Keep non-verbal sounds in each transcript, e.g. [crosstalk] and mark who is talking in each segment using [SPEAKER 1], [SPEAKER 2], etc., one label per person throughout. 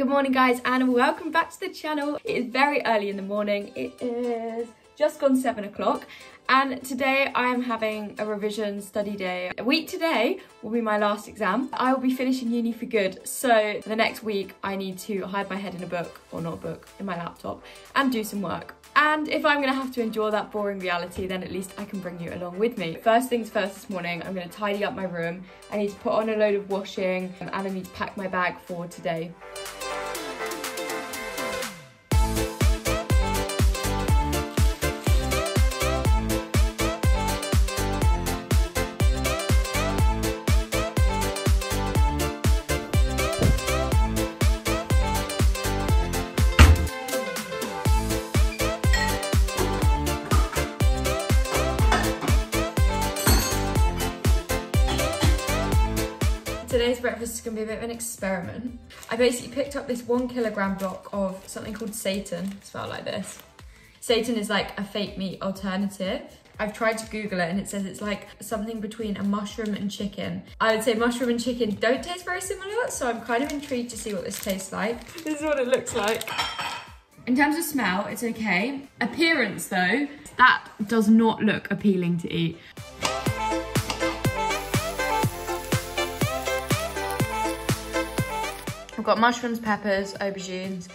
[SPEAKER 1] Good morning guys and welcome back to the channel. It is very early in the morning. It is just gone seven o'clock and today I am having a revision study day. A week today will be my last exam. I will be finishing uni for good so the next week I need to hide my head in a book or not book in my laptop and do some work. And if I'm gonna have to endure that boring reality, then at least I can bring you along with me. First things first this morning, I'm gonna tidy up my room. I need to put on a load of washing and I need to pack my bag for today. Today's breakfast is gonna be a bit of an experiment. I basically picked up this one kilogram block of something called seitan, spelled like this. Seitan is like a fake meat alternative. I've tried to Google it and it says it's like something between a mushroom and chicken. I would say mushroom and chicken don't taste very similar, so I'm kind of intrigued to see what this tastes like. [laughs] This is what it looks like. In terms of smell, it's okay. Appearance though, that does not look appealing to eat. Got mushrooms, peppers, aubergines,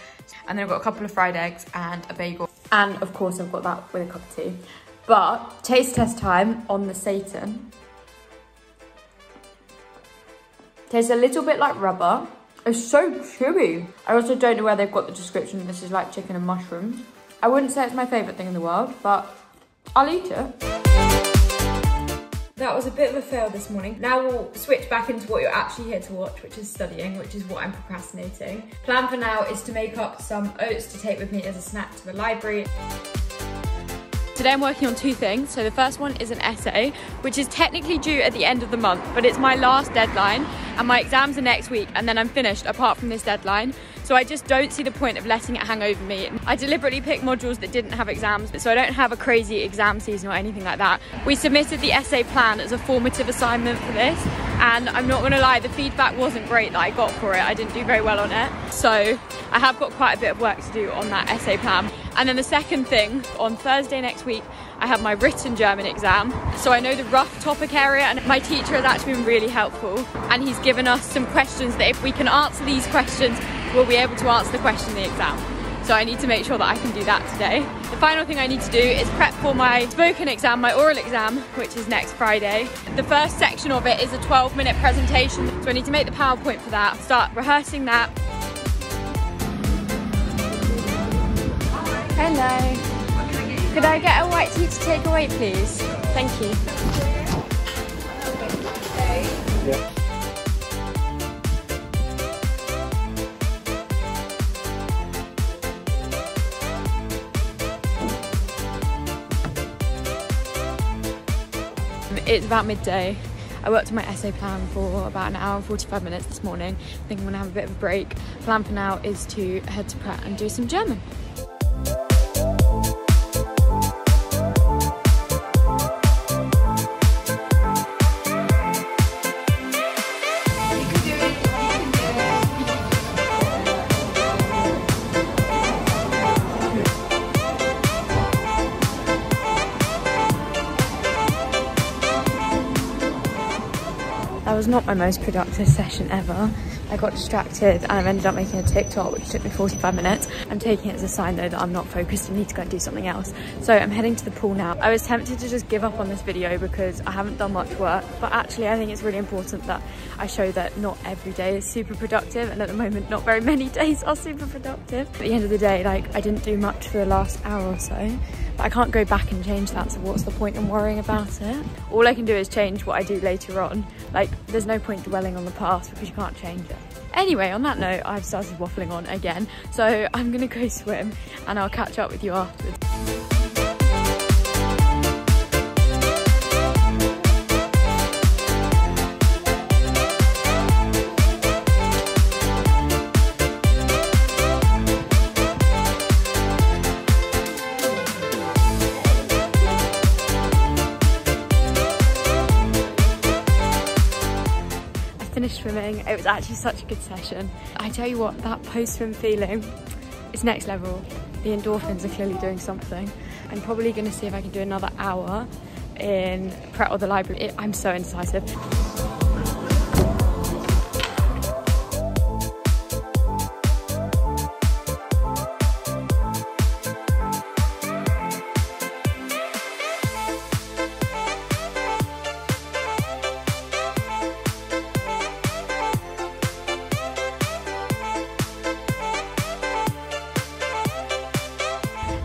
[SPEAKER 1] and then I've got a couple of fried eggs and a bagel. And of course I've got that with a cup of tea. But taste test time on the seitan. Tastes a little bit like rubber. It's so chewy. I also don't know where they've got the description. This is like chicken and mushrooms. I wouldn't say it's my favorite thing in the world, but I'll eat it. That was a bit of a fail this morning. Now we'll switch back into what you're actually here to watch, which is studying, which is what I'm procrastinating. Plan for now is to make up some oats to take with me as a snack to the library. Today I'm working on two things. So the first one is an essay, which is technically due at the end of the month, but it's my last deadline and my exams are next week and then I'm finished apart from this deadline. So I just don't see the point of letting it hang over me. I deliberately picked modules that didn't have exams, so I don't have a crazy exam season or anything like that. We submitted the essay plan as a formative assignment for this, and I'm not gonna lie, the feedback wasn't great that I got for it. I didn't do very well on it. So I have got quite a bit of work to do on that essay plan. And then the second thing, on Thursday next week, I have my written German exam. So I know the rough topic area and my teacher has actually been really helpful and he's given us some questions that if we can answer these questions, we'll be able to answer the question in the exam. So I need to make sure that I can do that today. The final thing I need to do is prep for my spoken exam, my oral exam, which is next Friday. The first section of it is a 12 minute presentation. So I need to make the PowerPoint for that, start rehearsing that. Hello. Could I get a white tea to take away, please? Thank you. Yeah. It's about midday. I worked on my essay plan for about an hour and 45 minutes this morning. I think I'm gonna have a bit of a break. Plan for now is to head to Pret and do some German. Was not my most productive session ever. I got distracted and I've ended up making a TikTok which took me 45 minutes. I'm taking it as a sign though that I'm not focused and need to go and do something else. So I'm heading to the pool now. I was tempted to just give up on this video because I haven't done much work, but actually I think it's really important that I show that not every day is super productive and at the moment not very many [laughs] days are super productive. At the end of the day, like I didn't do much for the last hour or so, but I can't go back and change that. So what's the point in worrying about it? All I can do is change what I do later on. Like there's no point dwelling on the past because you can't change it. Anyway, on that note, I've started waffling on again. So I'm gonna go swim and I'll catch up with you afterwards. Finished swimming. It was actually such a good session. I tell you what, that post-swim feeling is next level. The endorphins are clearly doing something. I'm probably gonna see if I can do another hour in Pret or the library. I'm so indecisive.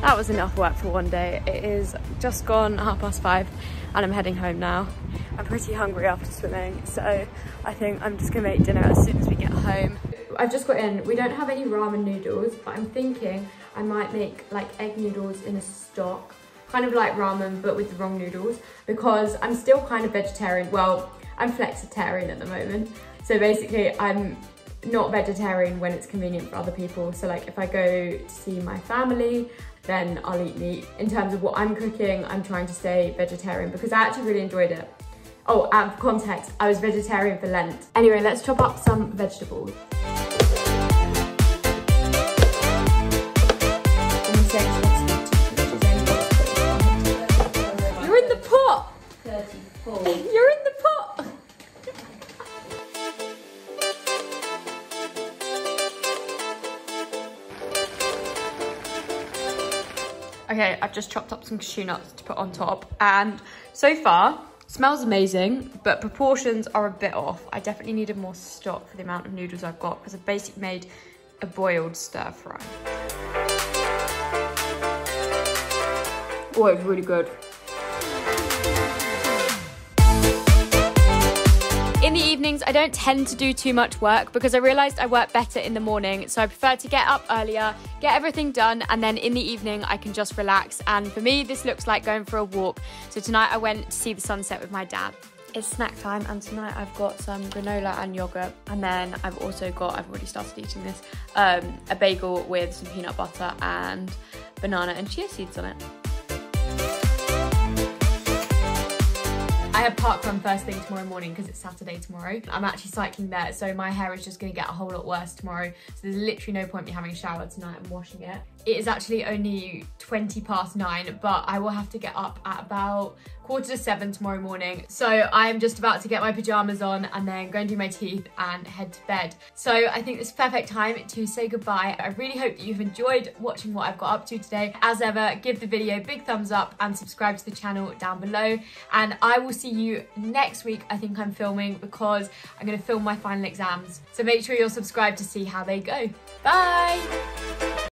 [SPEAKER 1] That was enough work for one day. It is just gone half past five and I'm heading home now. I'm pretty hungry after swimming, so I think I'm just gonna make dinner as soon as we get home. I've just got in, we don't have any ramen noodles, but I'm thinking I might make like egg noodles in a stock, kind of like ramen, but with the wrong noodles, because I'm still kind of vegetarian. Well, I'm flexitarian at the moment. So basically I'm not vegetarian when it's convenient for other people. So like if I go to see my family then I'll eat meat. In terms of what I'm cooking, I'm trying to stay vegetarian because I actually really enjoyed it. Oh, and for context, I was vegetarian for Lent. Anyway, let's chop up some vegetables. Okay, I've just chopped up some cashew nuts to put on top and so far, smells amazing, but proportions are a bit off. I definitely needed more stock for the amount of noodles I've got because I've basically made a boiled stir fry. Oh, it's really good. In the evenings, I don't tend to do too much work because I realised I work better in the morning. So I prefer to get up earlier, get everything done, and then in the evening, I can just relax. And for me, this looks like going for a walk. So tonight, I went to see the sunset with my dad. It's snack time, and tonight I've got some granola and yogurt. And then I've also got, I've already started eating this, um, a bagel with some peanut butter and banana and chia seeds on it. I have park run first thing tomorrow morning because it's Saturday tomorrow. I'm actually cycling there, so my hair is just gonna get a whole lot worse tomorrow. So there's literally no point me having a shower tonight and washing it. It is actually only 20 past nine, but I will have to get up at about quarter to seven tomorrow morning. So I'm just about to get my pajamas on and then go and do my teeth and head to bed. So I think it's perfect time to say goodbye. I really hope that you've enjoyed watching what I've got up to today. As ever, give the video a big thumbs up and subscribe to the channel down below. And I will see you next week. I think I'm filming because I'm gonna film my final exams. So make sure you're subscribed to see how they go. Bye!